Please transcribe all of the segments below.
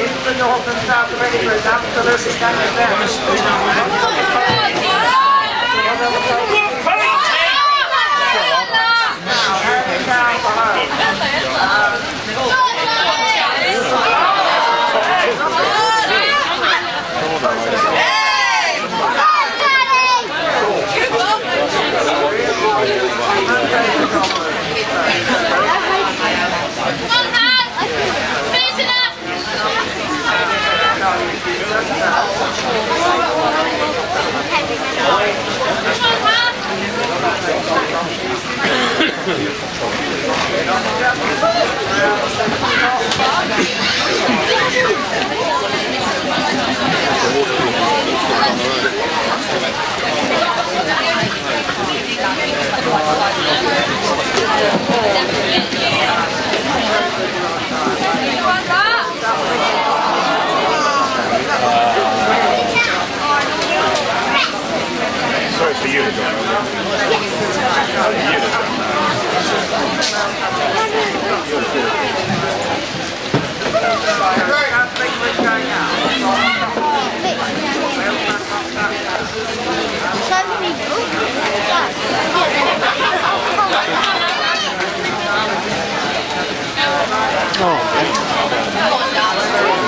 Into North and South of England, absolutely cannon there. Oh, man.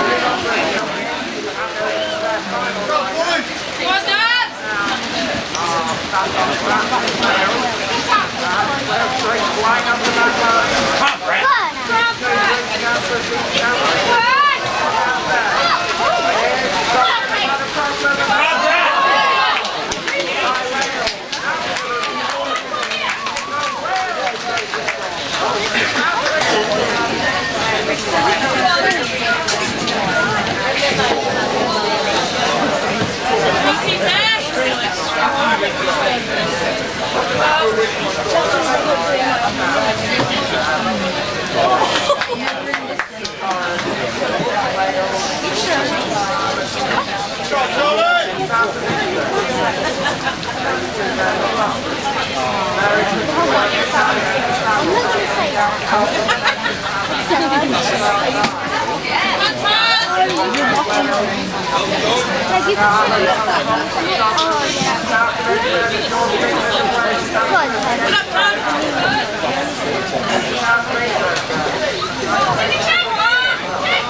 Good.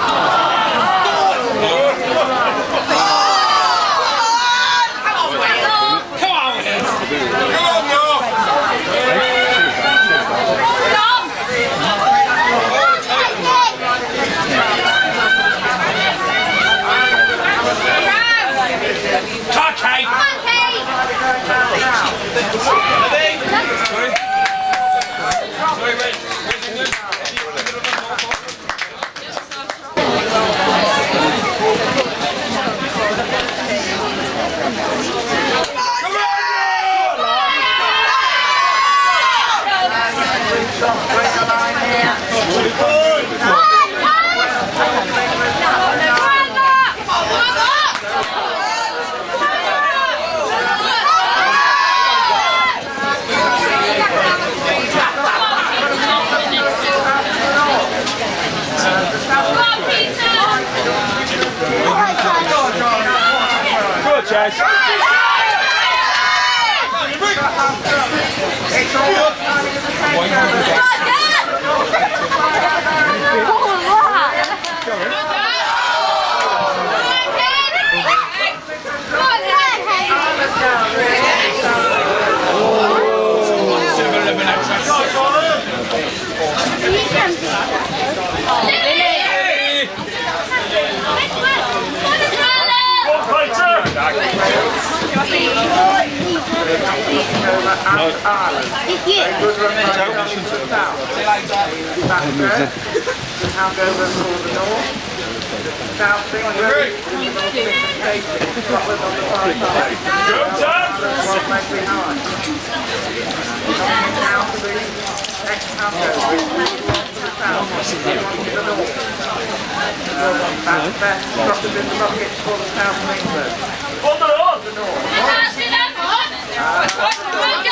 Good. All starting Over and Ireland. Good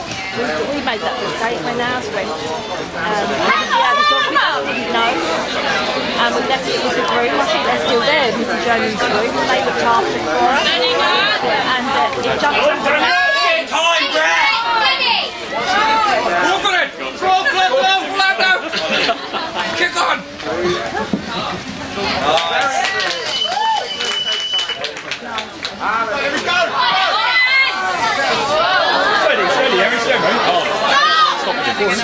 by Johnny to the south. Back there. Hand over to the north. South England. North England. Scotland on the far side. One leg behind. Coming down to the next hand over. To the south. One to the north. Back there. Crosses in the rockets for the south of England. The north. Wales versus Scotland inside the hole. Last but not least, Wales in the north. we made that mistake when ours went. Um, yeah, the dog didn't know. And we left it with the groom. I think they're still there, Mrs. Jones' groom. They looked after it for us. And uh, it jumped up バイト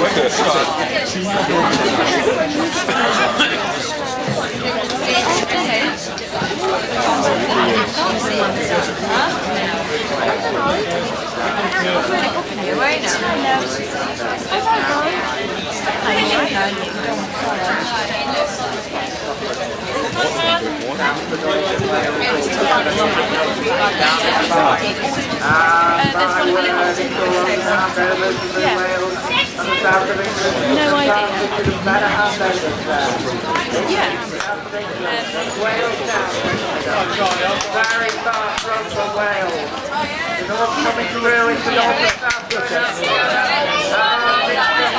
が近い。No idea. South of better hand over there. Yeah. Very far from for Wales. The North coming through into and South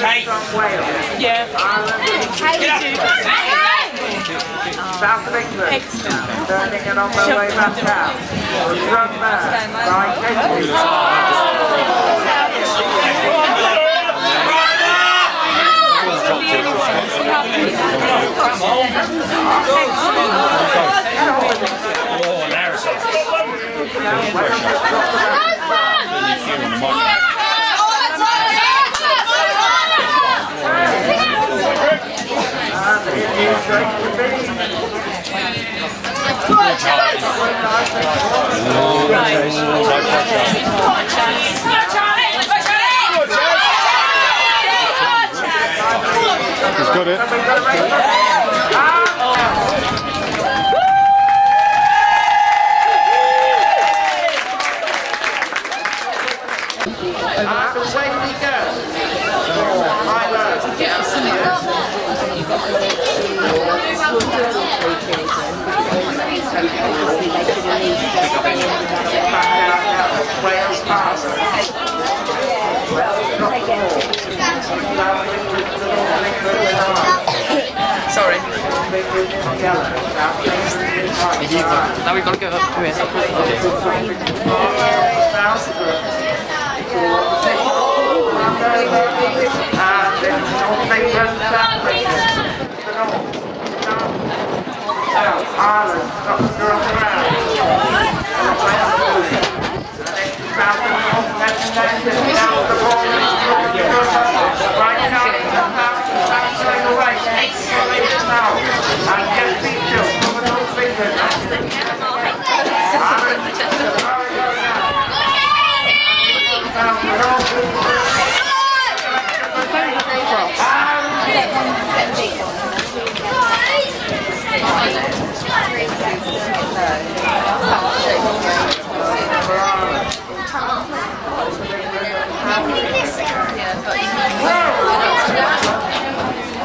with the drop back. South Right, Kate! from Wales. Yeah. Get up! South of England. Turning it on their way back down. Run there by Katie. Oh. He's got it. We've got a race. And away we go. Milo. Wales pass. Sorry. Now we've got to go up to it. And then North England, South England. Now, Ireland, stop the girls around. South and North, left and left, and down the ball. Right now, south, south, straight away. Straight now. And just be still. Come on, those fingers. Ireland, sorry, go now. South, North.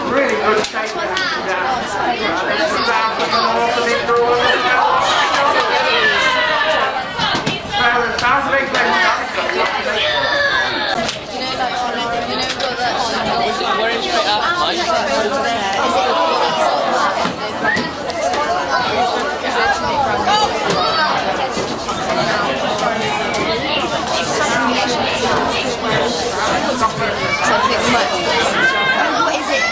Really good shape. South and North, and into all of the South, South, big What is it?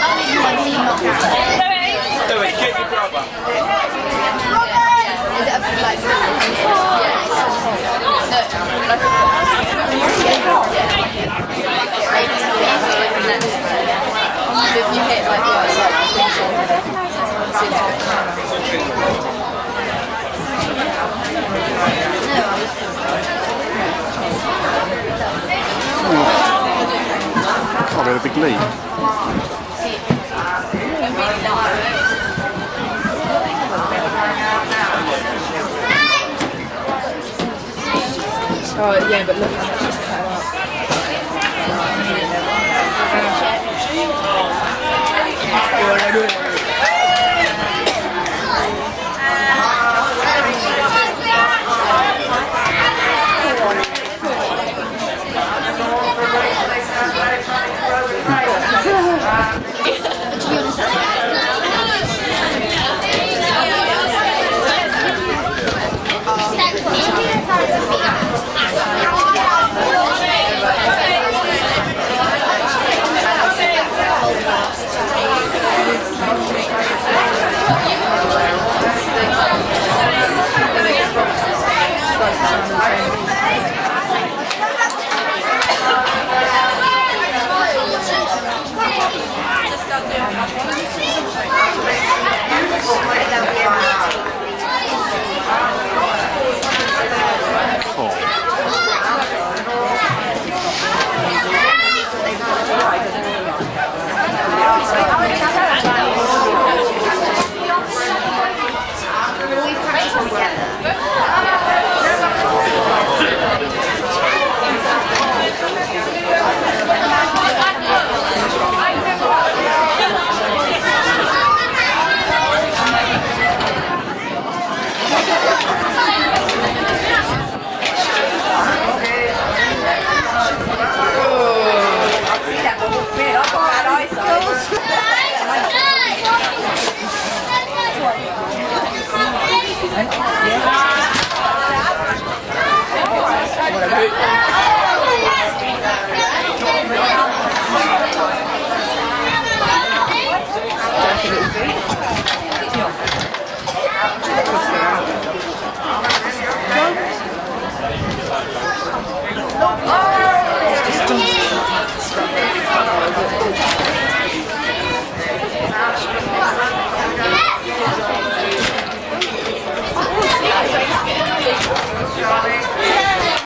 Do it, get your. Is it a like If you hit like the outside, Oh, we had a big lead. Oh, yeah, but look it's cut together.